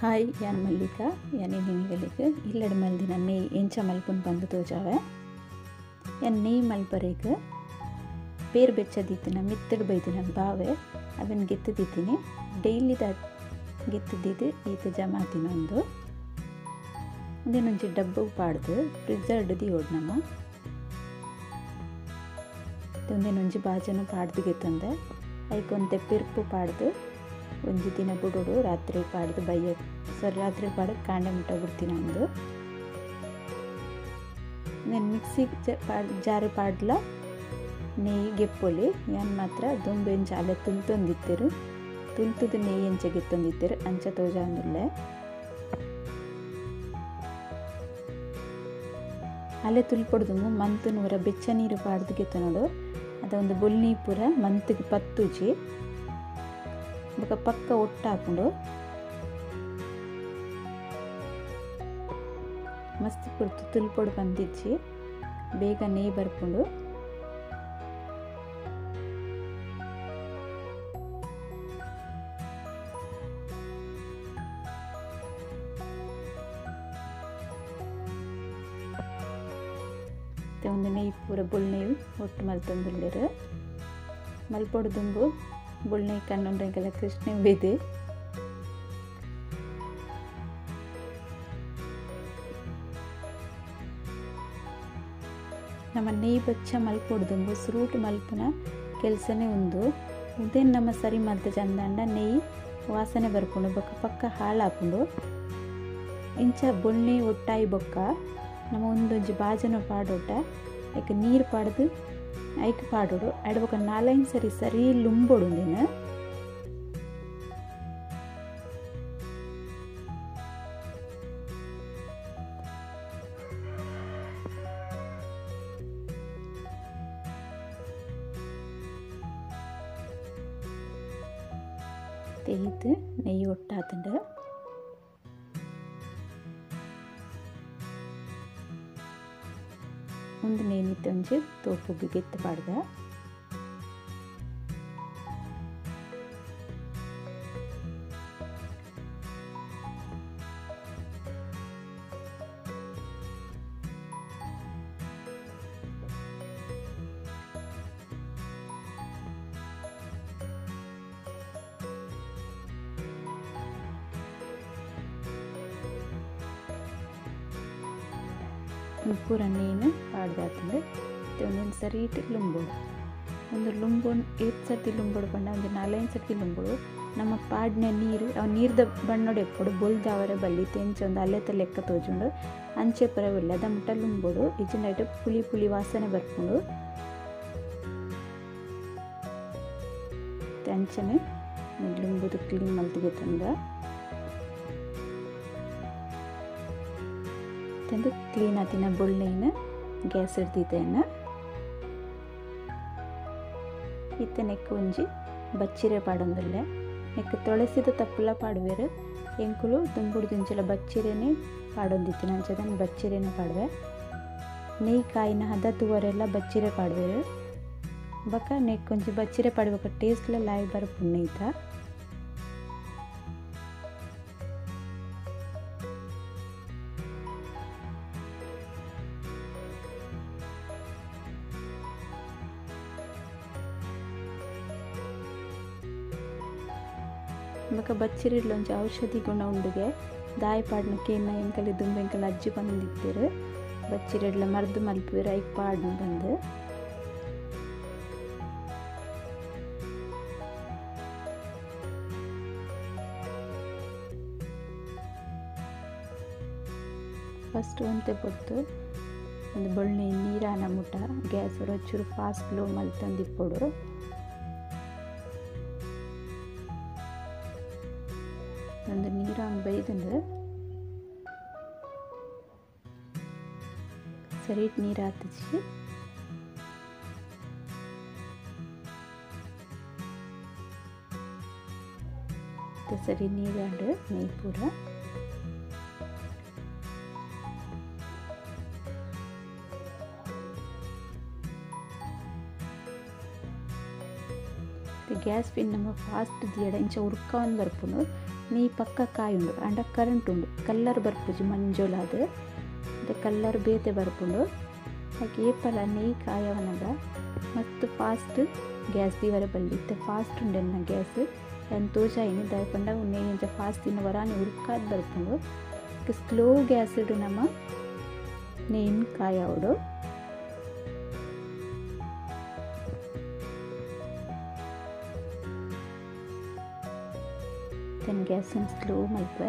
Hi ಯಾನ್ ಮಲ್ಲಿಕ ಯಾನಿ ನಿನಿಗಳಿಗೆ ಇಲ್ಲಡ ಮಲ್ದಿನ ನೀ ಎಂಚ ಮಲ್ಪುನ್ ಬಂದು ತೋಜಾವೆ ಯಾನ್ ನೇಯ್ ಮಲ್ಪರೇಗ ಪೇರ್ ಬೆಚ್ಚದಿತ್ತಿನ ಮಿತ್ತಡ್ ಬೈದಿನ ಬಾವೆ ಅವನ್ ಗೆತ್ತದಿತ್ತೀನಿ ದ ಗೆತ್ತದಿದ್ದು ಈತ ಜಮಾತಿನ ಒಂದು ಒಂದೇನೊಂಜಿ ಡಬ್ಬು ಪಾಡ್ದು ಫ್ರಿಜ್ಜರ್ಡ್ ಓಡ್ ನಮ್ಮ ಒಂದೇನೊಂಜಿ ಬಾಜನು ಪಾಡ್ದು ಗೆತ್ತಂದೆ ಐಕೊಂದು ತೆಪ್ಪಿರ್ಪು ಪಾಡ್ದು ಒಂದು ದಿನ ಬಿಡೋಡು ರಾತ್ರಿ ಪಾಡ್ದು ಬೈಯ ಸರಿ ರಾತ್ರಿ ಪಾಡೋದು ಕಾಂಡೆ ಮುಟ್ಟೋಗ್ಬಿಡ್ತೀನಿ ನಂದು. ನಾನು ಮಿಕ್ಸಿಗೆ ಜಾರಿ ಪಾಡ್ಲ? ನೇಯ್ ಗೆಪ್ಪೊಲಿ ಏನು ಮಾತ್ರ ದುಂಬೆಂಚ ಅಲೆ ತುಂತೊಂದಿತ್ತಿರು ತುಂತುದು ನೆಯ್ ಎಂಚ ಗೆತ್ತೊಂದಿತ್ತಿರು, ಅಂಚ ತೋಜಾಂದಿಲ್ಲ ಅಲೆ ತುಲ್ಪಡ್ದು ಮಂತು ನೂರ ಬೆಚ್ಚ ನೀರು ಪಾಡ್ದು ಗೆತ್ತ ನೋಡು ಅದೊಂದು ಬೊಲ್ನಿ ಪೂರ ಮಂತಿಗೆ ಪತ್ತುಜಿ. ಬೊಕ ಪಕ್ಕ ಒಟ್ಟಾಕೊಂಡು ಮಸ್ತ್ ಪುರ್ತು ತುಲ್ಪೊಡು ಬಂದಿಜ್ಜಿ ಬೇಗ ನೇಯ್ ಬರ್ಕೊಂಡು ಒಂದು ನೆಯ್ ಪೂರ ಬುಳ್ನೆಯು ಒಟ್ಟು ಮಲ್ತೊಂದುಲ್ಲೆರು ಮಲ್ಪೊಡು ದುಂಬು ಬುಳ್ನೆ ಕಣ್ಣೊಂಡೆಗೆಲ್ಲ ಕೃಷ್ಣ ಬೇದೆ ನಮ್ಮ ನೆಯ್ ಬಚ್ಚ ಮಲ್ಪೊಡ್ದುಂಬು ಸ್ರೂಟ್ ಮಲ್ಪನ ಕೆಲಸನೇ ಒಂದು ಉದೇನು ನಮ್ಮ ಸರಿ ಮದ್ದ ಚಂದಂಡ ನೆಯ್ ವಾಸನೆ ಬರ್ಕೊಂಡು ಬೊಕ್ಕ ಪಕ್ಕ ಹಾಳಾಕೊಂಡು ಇಂಚ ಬೊಳ್ಳೆ ಒಟ್ಟಾಯಿ ಬೊಕ್ಕ, ನಮ್ಮ ಒಂದೊಂಜಿ ಬಾಜನ ಪಾಡೋಟ, ಯಾಕೆ ನೀರು ಪಾಡ್ದು ಐಕ್ ಪಾಡೋಡು ಅಡ್ ಬೊಕ ನಾಲೈನ್ ಸರಿ ಸರಿ ಲುಂಬೊಡು ದಿನ ತೆಯ್ದು ನೆಯ್ಯಿ ಒಟ್ಟಾತಂಡು. ಒಂದು ನೇನಿತ್ತು ಒಂಜಿ ತೋಪುಗೆ ಗೆತ್ತು ಪಾಡ್ದ ಆಡ್ದಾತಂದ್ರೆ ಒಂದೊಂದು ಸರಿ ಇಟ್ಟು ಲುಂಬೋಡು ಒಂದು ಲುಂಬೋನ್ ಏತ್ ಸರ್ತಿ ಲುಂಬೋಡು ಬಣ್ಣ ಒಂದು ನಾಲ್ಕೈದು ಸರ್ತಿ ಲುಂಬೋಡು ನಮ್ಮ ಪಾಡ್ನ ನೀರು ಅವ ನೀರ್ದ ಬಣ್ಣೋಡು ಎಪ್ಪಡು ಬೊಲ್ದಾವರೆ ಬಲ್ಲಿ ತೆಂಚ ಒಂದು ಅಲ್ಲೆತ್ತ ಲೆಕ್ಕ ತೋಜುಂಡು ಅಂಚೆ ಪರವಿಲ್ಲ ಅದ ಮುಟ್ಟ ಲುಂಬೋಡು ಇಜಿನೈಟ್ ಪುಳಿ ಪುಳಿ ವಾಸನೆ ಬರ್ಕೊಂಡು ಅಂಚನೆ ಲುಂಬುದು ಕ್ಲೀನ್ ಮಲ್ತಿಗೆ ತಂದ. ತಂದು ಕ್ಲೀನ್ ಆತಿನ ಬುಳ್ಳಿನ ಗ್ಯಾಸ್ ಹಿಡ್ದಿದ್ದೇನ. ಇತ್ತ ನೆಕ್ ಒಂಜಿ ಬಚ್ಚಿರೆ ಪಾಡೊಂದುಲ್ಲೆ. ನೆಕ್ ತೊಳೆಸಿದ ತಪ್ಪಲ ಪಾಡುವೆರು. ಎಂಕುಲು ದುಂಬುಡು ದುಂಚಲ ಬಚ್ಚಿರೆನೆ ಪಾಡೊಂದಿತ್ತಿನ ನಂಚದನ್ನು ಬಚ್ಚಿರೆನೆ ಪಾಡುವೆ. ನೆಯ್ ಕಾಯಿನ ಹದ ತೂವರೆಲ್ಲ ಬಚ್ಚಿರೆ ಪಾಡುವೆರು. ಬಕ ನೆಕ್ ಒಂಜಿ ಬಚ್ಚಿರೆ ಪಾಡುವಕ ಟೇಸ್ಟ್ಲ ಲಾಯ್ ಬರ ಪುಣ್ಣೈತ ಬೊಕ ಬಚ್ಚಿರಿಡ್ಲೊಂಜಿ ಔಷಧಿ ಗುಣ ಉಂಡುಗೆ ದಾಯಪಾಡ್ನ ಕೇನ ಎಂಕಲಿ ದುಂಬೆಂಕಲ ಅಜ್ಜಿ ಬಂದಿದ್ದೀರು. ಬಚ್ಚಿರಿಡ್ಲ ಮರ್ದು ಮಲ್ಪುವೆರ್ ಐಕ್ ಪಾಡ್ನ ಬಂದು. ಫಸ್ಟ್ ಒಂತೆ ಪೊತ್ತು ಒಂದು ಬೊಳ್ಳಿ ನೀರಾನ ಮುಟ, ಗ್ಯಾಸ್ ರೊಚ್ಚೂರು ಫಾಸ್ಟ್ ಲೋ ಮಲ್ತಂದಿಪ್ಪೊಡು. ನೀರಾಂಗ್ ಬೈದಂಡು ಸರಿ ನೀರು ಹಾತಿಸಿ ಸರಿ ನೀರಾಂಡು ನೆಯ್ ಪೂರ ಗ್ಯಾಸ್ ಪಿನ್ ನಮ್ಮ ಫಾಸ್ಟ್ ದಿಯಡ ಇಂಚ ಉರ್ಕ ಒಂದು ಬರ್ಪುನು ನೇಯಿ ಪಕ್ಕ ಕಾಯಿ ಉಂಡು ಆಂಡ ಕರೆಂಟ್ ಉಂಡು ಕಲರ್ ಬರ್ಪುಜಿ ಮಂಜೋಲಾದು. ಅದು ಕಲ್ಲರ್ ಬೇತೆ ಬರ್ಪುಂಡು. ಹಾಗೆ ಏಪಲ ನೀ ಕಾಯವನದ. ಮತ್ತು ಫಾಸ್ಟ್ ಗ್ಯಾಸ್ ದಿವರ ಬಲ್ಲಿತ್ತೆ ಫಾಸ್ಟ್ ಉಂಡೆನ್ನ ಗ್ಯಾಸ್ ನಾನು ತೋಜಾಯಿನಿ ದಯಪಂಡ ನೆಯ್ ಇಂಚ ಫಾಸ್ಟ್ ಇನ್ನು ವರಾನಿ ಉರುಕಾದ ಬರ್ಪುಂಡು. ಸ್ಲೋ ಗ್ಯಾಸ್ ಇಡು ನಮ್ಮ ನೆಯ್ನ್ ಕಾಯಾವಡು gas ಸ್ಲೋ ಮಾಡಿದೆ ಮಲ್ಪೆ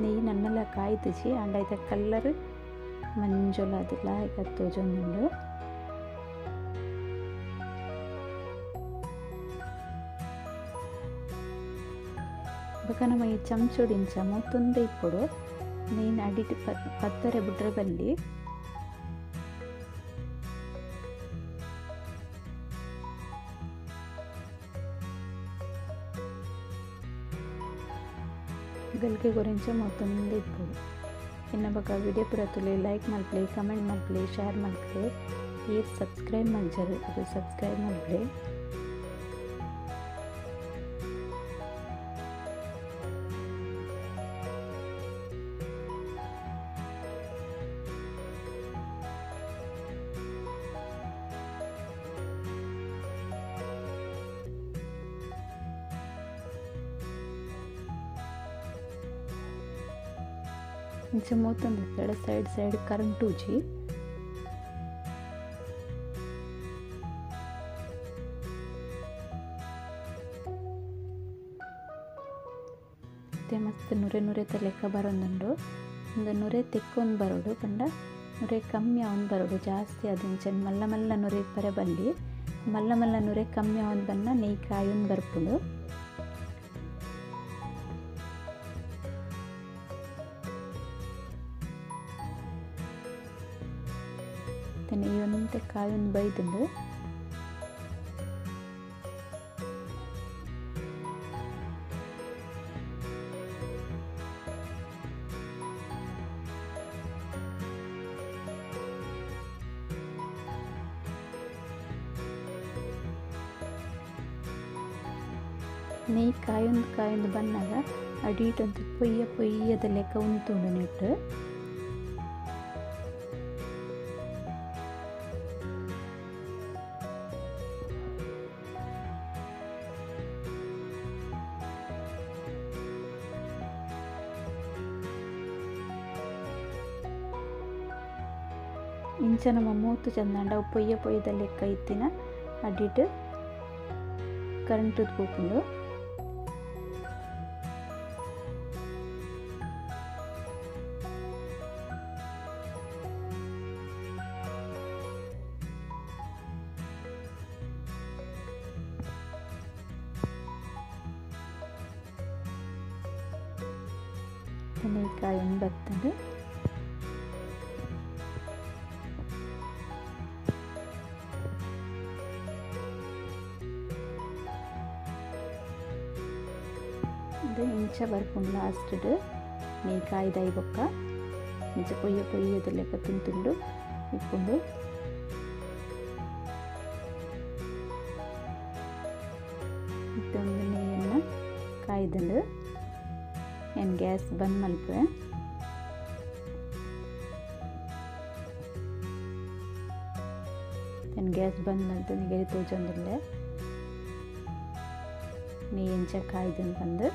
ನೆయ్యి ನನ್ನೆಲ್ಲ ಕಾಯ್ದಿಜಿ ಅಂಡ ಐತೆ ಕಲ್ಲರ್ ಮಂಜೊಲ ಅದಿಲ್ಲ ಈಗ ಬೊಕ ನಮ್ಮ ಈ ಚಮ ಮೊತ್ತೊಂದೆ ಇಪ್ಪೊಡು ನೀನು ಅಡಿಟ್ ಪತ್ತರೆ ಬುಡ್ರೆ ಬಲ್ಲಿ ಗಲ್ಗೆ ಗುರಿಂಚೆ ಮೊತ್ತೊಂದು ಇಪ್ಪುಡು ಇನ್ನ ಬೊಕ ವಿಡಿಯೋ ಪೂರ ತುಲೆ ಲೈಕ್ ಮಲ್ಪೆ ಕಮೆಂಟ್ ಮಲ್ಪೆ ಶೇರ್ ಮಲ್ಪೆ ಏರ್ ಸಬ್ಸ್ಕ್ರೈಬ್ ಮಲ್ಜರು ಅದು ಸಬ್ಸ್ಕ್ರೈಬ್ ಮಲ್ಪೆ ಇಂಚ ಮೂತೊಂದು ಇತ್ತಡ ಸೈಡ್ ಸೈಡ್ ಕರೆಂಟ್ ಉಜಿ ಮತ್ತೆ ಮಸ್ತ್ ನುರೆ ನುರೆ ಲೆಕ್ಕ ಬರೋದುಂಡು ಒಂದು ನುರೆ ತೆಕ್ಕೊಂದು ಬರೋಡು ಪಂಡ ನುರೆ ಕಮ್ಮಿ ಅವನ್ ಬರೋಡು ಜಾಸ್ತಿ ಅದಿಂಚನ್ ಮಲ್ಲ ಮಲ್ಲ ನುರೆ ಬರ ಬಲ್ಲಿ ಮಲ್ಲ ಮಲ್ಲ ನುರೆ ಕಮ್ಮಿ ಅವನ್ ಬನ್ನ ನೆಯ್ ಕಾಯೊಂದು ಬರ್ಪುಂಡು നെയ്യൊന്നിൻ്റെ കായൊന്ന് ബൈതുണ്ട് ನೆಯ್ಯಿ ಕಾಯೊಂದು ಕಾಯೊಂದು ಬಂದಾಗ ಅಡೀಟಂತ ಪೊಯ್ಯ ಪೊಯ್ಯದ ಲೆಕ್ಕ ಉಂತುಂಡು ಇಂಚ ನಮ್ಮ ಮೂತು ಚಂದಂಡ ಪೊಯ್ಯ ಪೊಯ್ಯದಲ್ಲಿ ಲೆಕ್ಕ ಇತ್ತಿನ ಕರೆಂಟ್ ಕೂಪುಂಡು ತೆನೆಕಾಯಿ ಒಂದು ഇത് ഇഞ്ച വരക്കും ലാസ്റ്റിട്ട് നെയ്ക്കായ ദൈവക്ക ಇಂಚ ಕೊಯ್ಯ ಕೊಯ್ಯದ ಲೆಕ್ಕ ತಿಂತಿಂಡು ಇಪ್ಪುಂಡು ಇತ್ತೊಂದು ನೆಯ್ಯನ್ನು ಕಾಯ್ದುಂಡು ಏನು ಗ್ಯಾಸ್ ಬಂದ್ ಮಲ್ಪೆ ಏನು ಗ್ಯಾಸ್ ಬಂದ್ ಮಲ್ತು ನಿಗರಿ ತೋಜೊಂದುಲ್ಲೆ. ನೆಯ್ ಇಂಚ ಕಾಯ್ದುಂಡು ಬಂದು.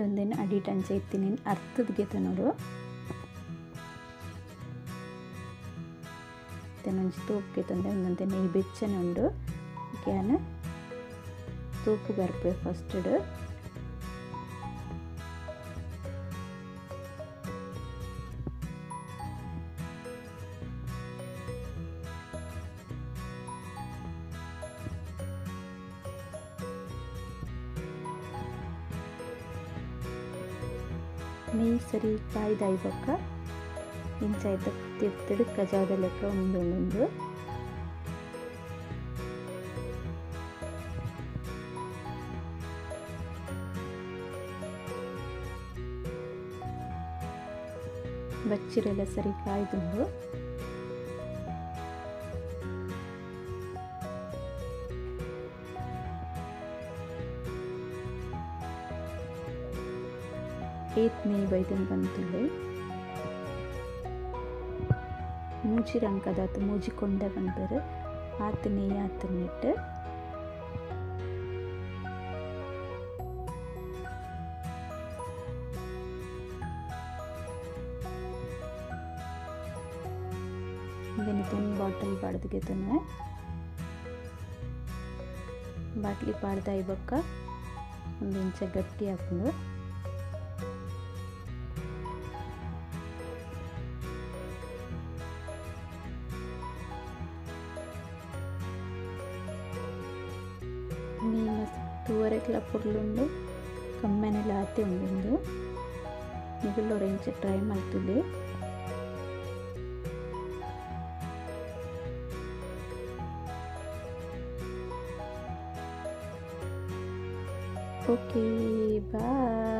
ಒಂದೇನು ಅಡಿಟ್ ಅಂಚೆ ಇತ್ತೀನಿ ಅರ್ಥದ ಗೆತ ನೋಡು. ಒಂಜಿ ತೂಪು ತಂದೆ ಒಂದಂತೆ ನೆಯ್ಯಿ ಬೆಚ್ಚನೆ ಉಂಡು ಕ್ಯಾನ್ ತೂಪು ಫಸ್ಟ್ ನೆಯ್ಯಿ ಐದಕ್ಕ ಇಂಚ ಇಂಚಾಯ್ತ ತಿರ್ತಡು ಕಜಾದ ಲೆಕ್ಕ ಒಂದು ಒಂದೊಂದು. ಬಚ್ಚಿರೆಲ್ಲ ಸರಿ ಕಾಯ್ದುಂಡು. ಏತ್ ನೇಯ್ ಬೈದನ್ ಮೂಜಿ ರಂಕದಾತು ಮೂಜಿ ಕೊಂಡ ಬಂದರು ಆತು ನೇಯ್ ಆತು ನೆಟ್ಟು ಇದನ್ನ ಬಾಟಲ್ ಬಾಡ್ದಿಗೆತನ. ಬಾಟ್ಲಿ ಪಾಡ್ದ ಇಬಕ್ಕ ಒಂದು ಇಂಚ ಗಟ್ಟಿ ಹಾಕೊಂಡು ತೂವರೆಕ್ಲ ಪುರ್ಲುಂಡು ಕಮ್ಮೆನೆಲ್ಲ ಆತಿ ಉಂಡು ಮಿಗುಲು ಇಂಚ ಟ್ರೈ ಮಾಡ್ತಿದ್ದೆ ಓಕೆ ಬಾಯ್